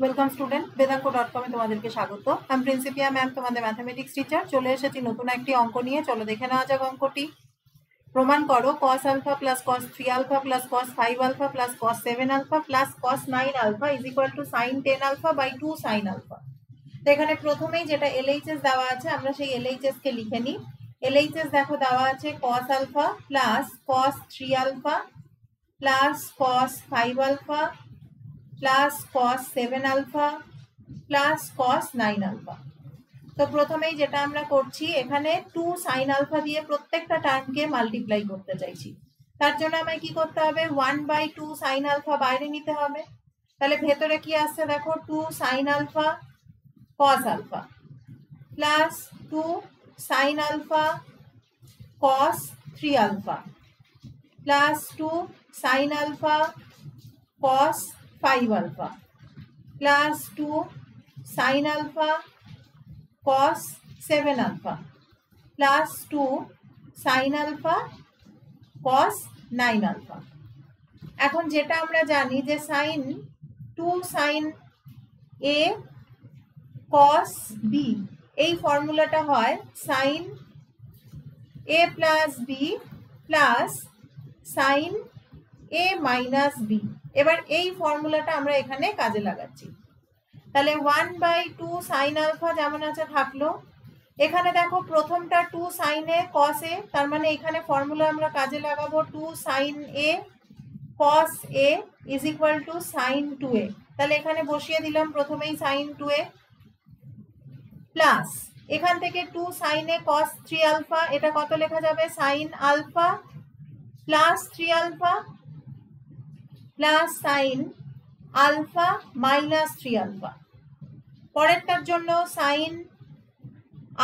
Welcome student বেদাঙ্কো dot কমে তোমাদেরকে স্বাগত। আমি প্রিন্সিপিয়া ম্যাম তোমাদের ম্যাথামেটিক্স টিচার চলে এসেছি নতুন একটি অঙ্ক নিয়ে। চলো দেখে নেওয়া যাক অঙ্কটি। প্রমাণ করো cos alpha plus cos three alpha plus cos five alpha plus cos seven alpha plus cos nine alpha is equal to sine ten alpha by two sine alpha তো এখানে প্রথমেই যেটা এলএইচএস দেওয়া আছে, আমরা সেই এলএইচএস কে লিখে নিই। এলএইচএস দেখো দেওয়া আছে cos alpha plus cos three alpha plus cos five alpha plus cos seven alpha plus cos nine alpha তো প্রথমেই যেটা আমরা করছি, এখানে টু সাইন আলফা দিয়ে প্রত্যেকটা টার্মকে মাল্টিপ্লাই করতে চাইছি। তার জন্য আমায় কি করতে হবে? One by two sine alpha বাইরে নিতে হবে। তাহলে ভেতরে কি আসছে দেখো? Two sine alpha cos alpha plus two sine alpha cos three alpha plus two sine alpha cos 5 alpha plus 2 sin alpha cos 7 alpha plus 2 sin alpha cos 9 alpha এখন যেটা আমরা জানি যে sin 2 sin a cos b এই ফর্মুলাটা হয় sin a plus b plus sin a minus b এবার এই ফর্মুলাটা আমরা এখানে কাজে লাগাচ্ছি। তাহলে one by two sine alpha যেমন আছে থাকল। এখানে দেখো প্রথমটা টু সাইন এ কস এ তার মানে এখানে ফর্মুলা আমরা কাজে লাগাবো two sine A cos A is equal to sine two A তাহলে এখানে বসিয়ে দিলাম প্রথমেই সাইন টু এ প্লাস এখান থেকে two sine A cos three alpha এটা কত লেখা যাবে? Sine alpha plus three alpha plus sine alpha minus three alpha. পরেরটার জন্য sine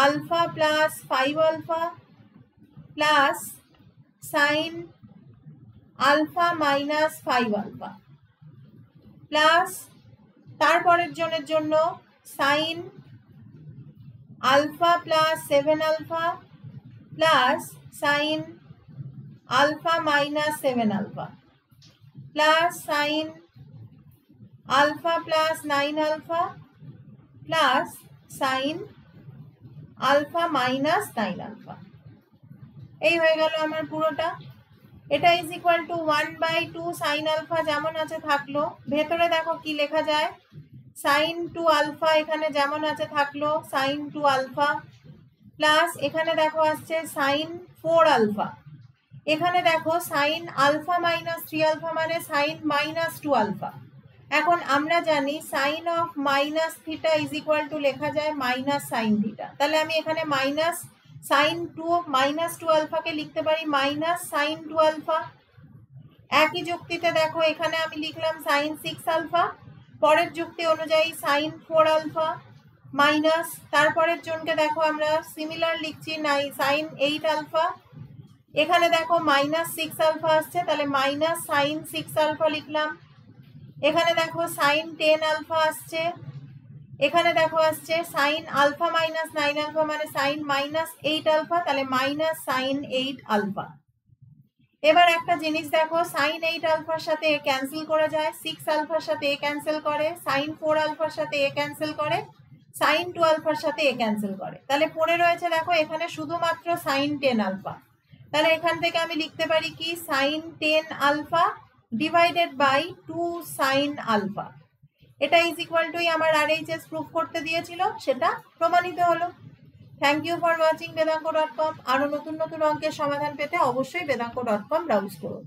alpha plus five alpha plus sine alpha minus five alpha. Plus তারপরের জনের জন্য sine alpha plus seven alpha plus sine alpha minus seven alpha. Plus sin alpha plus 9 alpha plus sin alpha minus 9 alpha. এই হয়ে গেল আমার পুরোটা। এটা is equal to one by two sine alpha যেমন আছে থাকল। ভেতরে দেখো কি লেখা যায়? সাইন টু আলফা এখানে যেমন আছে থাকল সাইন টু আলফা প্লাস এখানে দেখো আসছে সাইন ফোর আলফা এখানে দেখো sine alpha minus three alpha মানে সাইন মাইনাস টু আলফা এখন আমরা জানি sine of minus theta is equal to লেখা যায় মাইনাস সাইন থিটা তাহলে আমি এখানে minus sine two minus two আলফাকে লিখতে পারি মাইনাস সাইন টু আলফা একই যুক্তিতে দেখো এখানে আমি লিখলাম সাইন সিক্স আলফা পরের যুক্তি অনুযায়ী সাইন ফোর আলফা মাইনাস তারপরের জনকে দেখো আমরা সিমিলার লিখছি নাই সাইন এইট আলফা এখানে দেখো মাইনাস সিক্স আলফা আসছে, তাহলে মাইনাস সাইন সিক্স আলফা লিখলাম। এখানে দেখো সাইন টেন আলফা আসছে। এখানে দেখো আসছে sine alpha minus nine alpha মানে সাইন মাইনাস এইট আলফা তাহলে মাইনাস সাইন এইট আলফা এবার একটা জিনিস দেখো সাইন এইট আলফার সাথে এ ক্যান্সেল করে যায় সিক্স আলফার সাথে এ ক্যান্সেল করে সাইন ফোর আলফার সাথে এ ক্যান্সেল করে সাইন টু আলফার সাথে এ ক্যান্সেল করে। তাহলে পড়ে রয়েছে দেখো, এখানে শুধুমাত্র সাইন টেন আলফা তাহলে এখান থেকে আমি লিখতে পারি কি? Sine ten alpha divided by two sine alpha এটা ইজ ইকুয়াল টুই আমার আর এইচ এস প্রুফ করতে দিয়েছিল, সেটা প্রমাণিত হলো। Thank you for watching Vedanka dot com আরও নতুন নতুন অঙ্কের সমাধান পেতে অবশ্যই বেদাঙ্ক ডট কম ব্রাউজ করুন।